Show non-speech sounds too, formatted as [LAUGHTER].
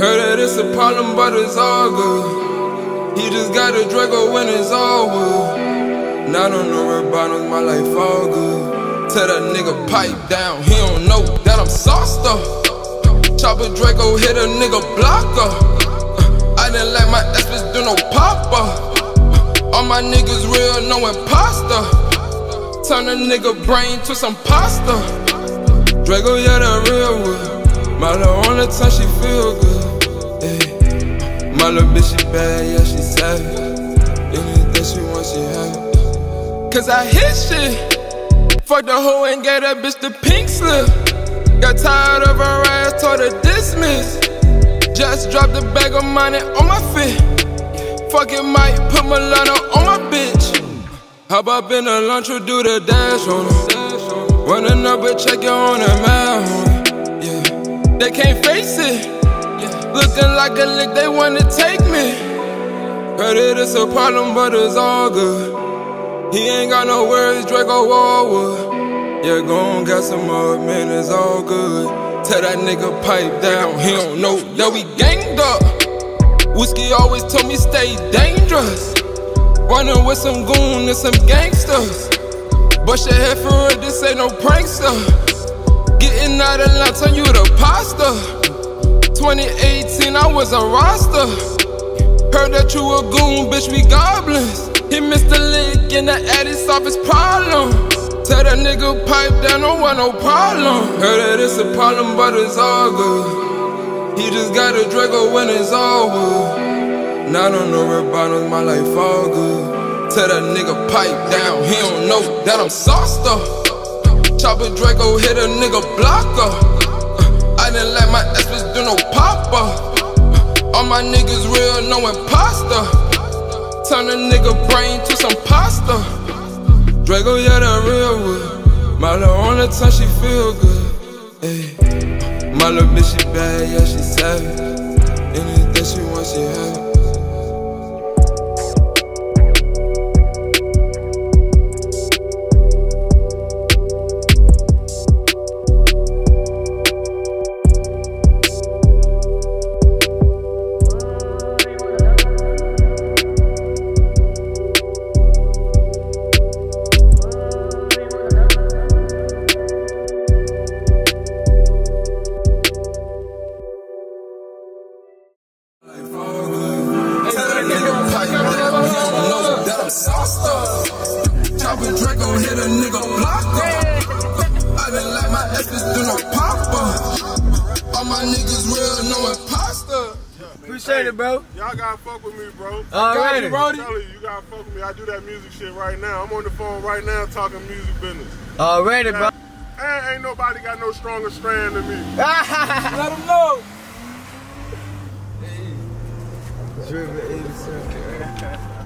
it's a problem, but it's all good. He just got a Draco when it's over. Not on no red bottoms, my life all good. Tell that nigga pipe down, he don't know that I'm sauced up. Chopper Draco hit a nigga blocker. I didn't like my exes do no popper. All my niggas real, no imposter. Turn a nigga brain to some pasta. Draco, yeah, the real one. My little on the time she feel good. Yeah. My little bitch, she bad, yeah, she savage. Anything she wants, she have. Cause I hit shit. Fuck the hoe and gave that bitch the pink slip. Got tired of her ass, told her dismiss. Just dropped a bag of money on my feet. Fuck it, might put Milano on my bitch. Hop up in the lunch, or do the dash on her. Running up a check, on a man. Yeah, they can't face it. Looking like a lick, they wanna take me. Heard it, it's a problem, but it's all good. He ain't got no words, Draco Wallwood. Yeah, gon' get some more, man, it's all good. Tell that nigga pipe down, he don't know that we ganged up. Whiskey always told me stay dangerous. Running with some goon and some gangsters. Bust your head for it, this ain't no prankster. Getting out of line, turn you to pasta. 2018, I was a roster. Heard that you a goon, bitch, we goblins. He missed the lick in the Addy solve his problem. Tell that nigga pipe down, don't want no problem. Heard that it's a problem, but it's all good. He just got a Draco when it's over. Not no red bottoms, my life all good. Tell that nigga pipe down, he don't know that I'm sauced up. Chopper Draco hit a nigga blocker. I let my exes do no popper. All my niggas real, no imposter. Turn a nigga brain to some pasta. Draco, yeah, the real one. My little on the time, she feel good. Ay. My little bitch, she bad, yeah, she savage. Anything she want, she have. Draco hit a nigga blocker. I didn't let my exes do no popper. All my niggas real, no imposter. Appreciate it, bro. Y'all gotta fuck with me, bro. Alrighty. I'm you, you gotta fuck with me. I do that music shit right now. I'm on the phone right now talking music business. Already, bro. And ain't nobody got no stronger strand than me. [LAUGHS] Let them know. Driven 87. [LAUGHS]